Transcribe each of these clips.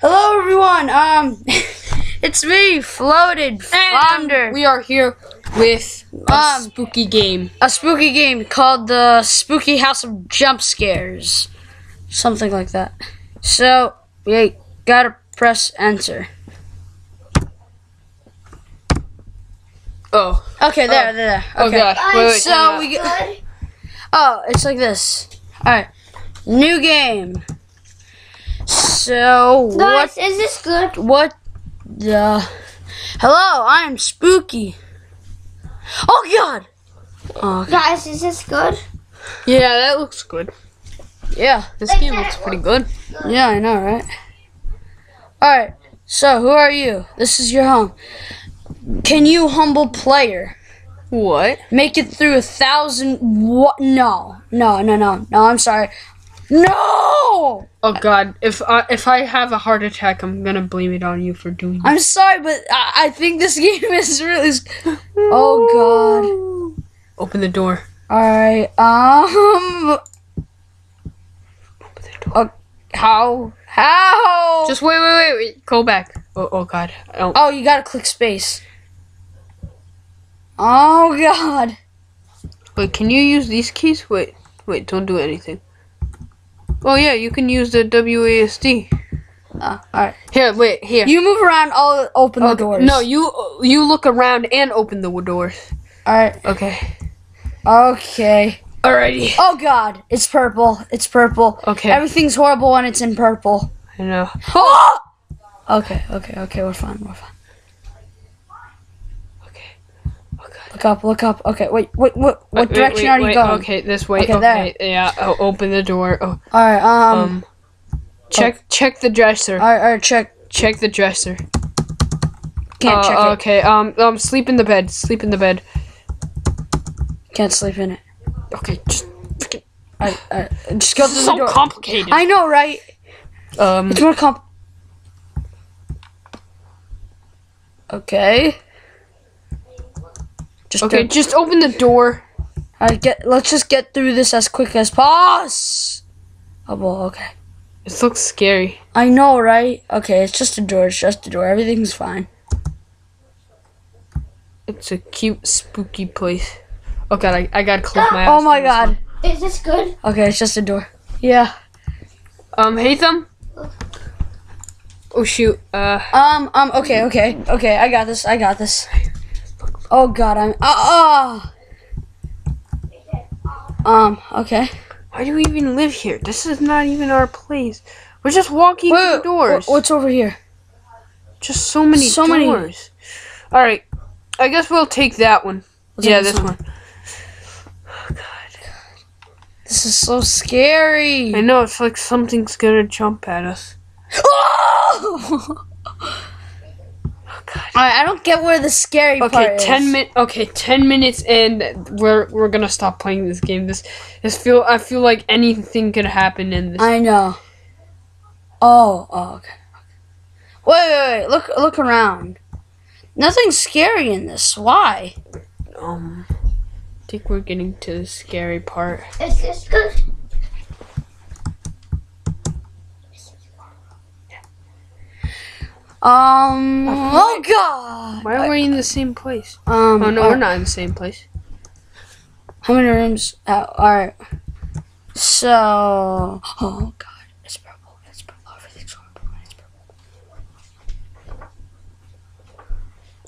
Hello, everyone. Um, it's me, Floated Flounder. We are here with a Um, spooky game. a spooky game called the Spooky House of Jump Scares, something like that. So we gotta press enter. Oh, Okay, there, Oh. there, there. oh Okay. god. Wait, wait, So we get. Oh, it's like this. All right, new game. So what? Guys, is this good? What the? Hello, I am Spooky. Oh God. Oh Guys, is this good? yeah, that looks good. yeah, This game looks pretty good. yeah, I know, right? All right. So who are you? This is your home. Can you, humble player, What? make it through a thousand? What? No, no, no, no, no. I'm sorry. No. Oh god, if I if I have a heart attack, I'm gonna blame it on you for doing. it. I'm sorry, but I, I think this game is really. s- Oh God. Open the door. All right. Um. Open the door. Uh, how? How? Just wait, wait, wait, wait. Go back. Oh, oh god. I don't. Oh, you gotta click space. Oh God. Wait, can you use these keys? Wait, wait. Don't do anything. Oh yeah, you can use the WASD. Uh, all right. Here, wait, here. You move around. I'll open the Okay, doors. No, you you look around and open the doors. All right. Okay. Okay. Alrighty. Oh God. It's purple. It's purple. Okay. Everything's horrible when it's in purple. I know. Oh! Okay. Okay. Okay. We're fine. We're fine. Okay. Okay. Look up. Look up. Okay. Wait. Wait. What? What Wait, direction wait, are you wait, going? Okay, this way. Okay, Okay, there. yeah. Oh, open the door. Oh, All right. Um. um, check check the dresser. all right. All right. Check. check the dresser. Can't Uh, check it. Okay. Um. Um. Sleep in the bed. Sleep in the bed. Can't sleep in it. Okay. Just freaking. I, I, just go This through is the so door. complicated. I know, right? um. It's more comp. Okay. Just Okay. do- Just open the door. I get. Let's just get through this as quick as possible. Oh, well, okay. This looks scary. I know, right? Okay, it's just a door. It's just a door. Everything's fine. It's a cute, spooky place. Oh god, I, I gotta close my eyes. Oh my god. one. Is this good? Okay, it's just a door. Yeah. Um, Hatham. Oh shoot. Uh. Um. Um. Okay. Okay. Okay. I got this. I got this. Oh God. I'm. Ah. Uh, um. Okay. Why do we even live here? This is not even our place. We're just walking Wait, through doors. wh- What's over here? Just so many So many- All right. I guess we'll take that one. What's yeah, this this one. This is so scary. I know it's like something's gonna jump at us. Oh! God. Alright, I don't get where the scary Okay, part is. ten minutes. Okay, ten minutes, and we're we're gonna stop playing this game. This this feel I feel like anything could happen in this. I know. Oh. Oh. Okay. Wait. Wait. Wait. Look. Look around. Nothing's scary in this. Why? um, I think we're getting to the scary part. Is this good? Um. Oh God. Why are we in the same place? Um. Oh no, uh, we're not in the same place. How many rooms? Uh, alright. So. Oh God. It's purple. It's purple. Everything's horrible. It's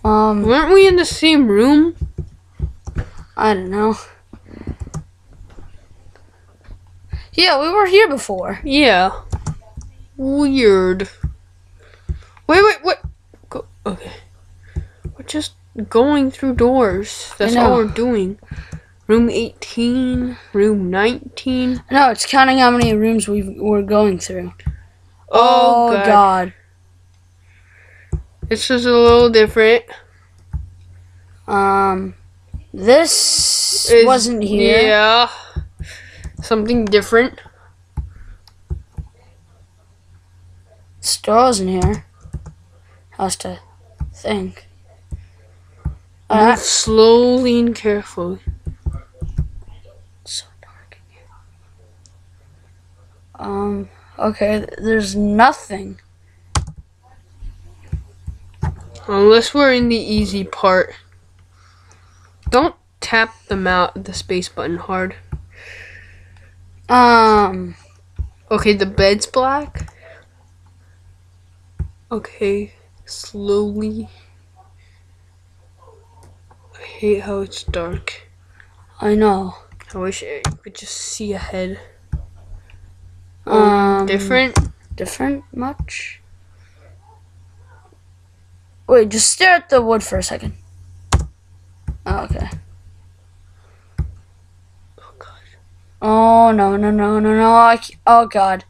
purple. Um. Weren't we in the same room? I don't know. Yeah, we were here before. Yeah. Weird. Wait, wait, wait. Go, okay. We're just going through doors. That's all we're doing. Room 18, room 19. No, it's counting how many rooms we we're going through. Oh, God. God. This is a little different. Um, this Is- wasn't here. Yeah. Something different. Still wasn't here. Has to think. Move Uh, slowly and carefully. so dark in here. Um. Okay. There's nothing. Unless we're in the easy part. Don't tap the mount the space button hard. Um, Okay, the bed's black. Okay, slowly. I hate how it's dark. I know. I wish I could just see ahead. Um, Different? Different much? Wait, just stare at the wood for a second. Oh, okay. Oh gosh. Oh no no no no no! I, oh god,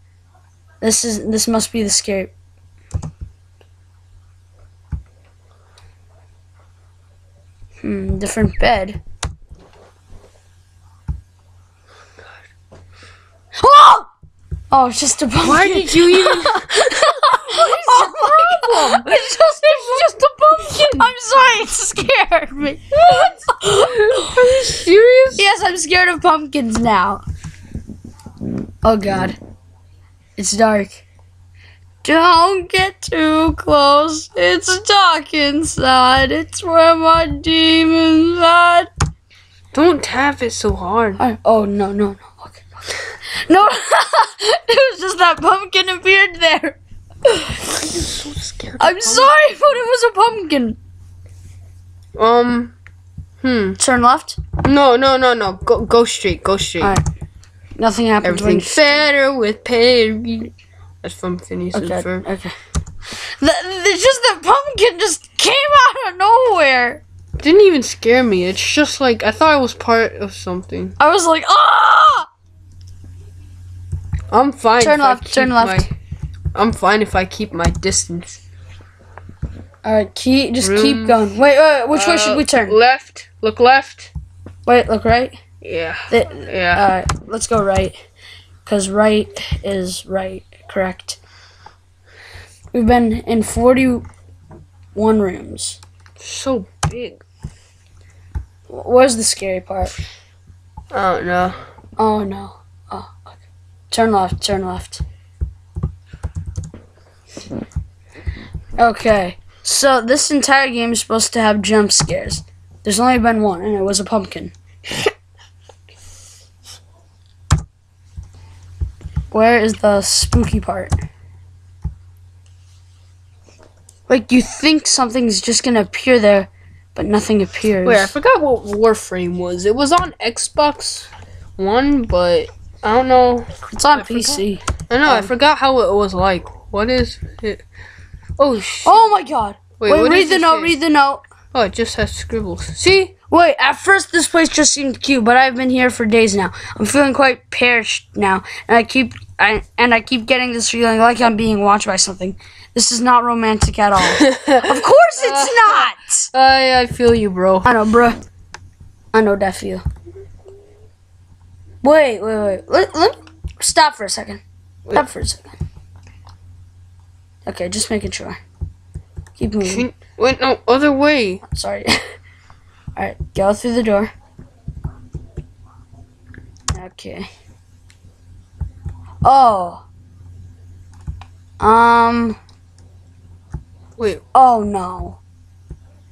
this is this must be the scary. Hmm, different bed. Oh! Oh, it's just a pumpkin. Why did you even? oh my god! It's just, it's just a pumpkin. I'm sorry, it scared me. Are you serious? Yes, I'm scared of pumpkins now. Oh god. It's dark. Don't get too close. It's dark inside. It's where my demons hide. Don't tap it so hard. Oh, oh no, no, no. Okay. No, it was just that pumpkin appeared there. so scared. I'm sorry, but it was a pumpkin. Um. Hmm. Turn left. No, no, no, no. Go, go straight. Go straight. Alright. Nothing happens when Everything's better with Perry. That's from Phineas and Okay. Ferb. Okay. The, the, just the pumpkin just came out of nowhere. Didn't even scare me. It's just like I thought it was part of something. I was like, ah! I'm fine. Turn left, turn left. my- I'm fine if I keep my distance. All right, keep just Room. keep going. Wait, wait, which way Uh, should we turn? Left. Look left. Wait, look right. Yeah. The, Yeah. all right, let's go right, cause right is right. Correct. We've been in forty-one rooms. so big. Wh- Where's the scary part? I don't know. Oh no. Oh, okay. Turn left. Turn left. Okay. So this entire game is supposed to have jump scares. There's only been one, and it was a pumpkin. Where is the spooky part? Like you think something's just gonna appear there, but nothing appears. Wait, I forgot what Warframe was. It was on Xbox One, but I don't know. it's on I forgot. PC. I know. I Um, forgot how it was like. What is it? Oh sh! Oh my god! Wait, Wait, read the note. say? Read the note. Oh, it just has scribbles. See? Wait, at first this place just seemed cute, but I've been here for days now. I'm feeling quite perished now, and I keep I and I keep getting this feeling like I'm being watched by something. This is not romantic at all. of course it's uh, not. I I feel you, bro. I know, bro. I know that feel. Wait, wait, wait. Let, let stop for a second. Stop for a second. Okay, just making sure. Keep moving. Wait, no, other way. Sorry. Alright, go through the door. Okay. Oh. Um. Wait, Oh no.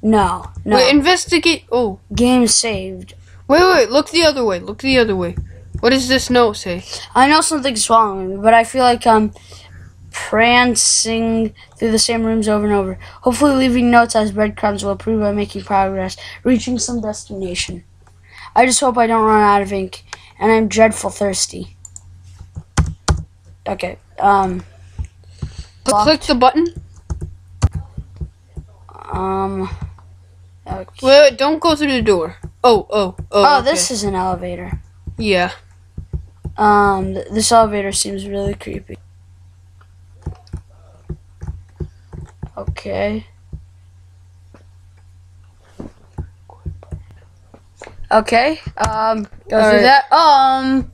No. No. wait, investigate. Oh, Game saved. wait, wait. Look the other way. Look the other way. What does this note say? I know something's wrong, but I feel like I'm prancing through the same rooms over and over. Hopefully, leaving notes as breadcrumbs will prove I'm making progress, reaching some destination. I just hope I don't run out of ink, and I'm dreadful thirsty. Okay. Um. Cl- Click the button. Um. Okay. Wait, wait, don't go through the door. Oh, oh, oh. Oh, okay. this is an elevator. Yeah. Um, th- this elevator seems really creepy. Okay. Okay. Um, go Alright. that. Um.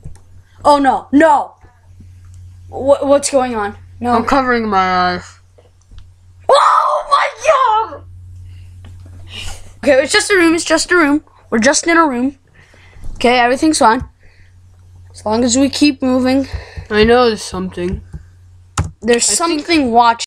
Oh no, no. What what's going on? No. I'm covering my eyes. Oh my god! Okay, it's just a room. It's just a room. We're just in a room. Okay, everything's fine. As long as we keep moving. I know there's something. There's I something watching.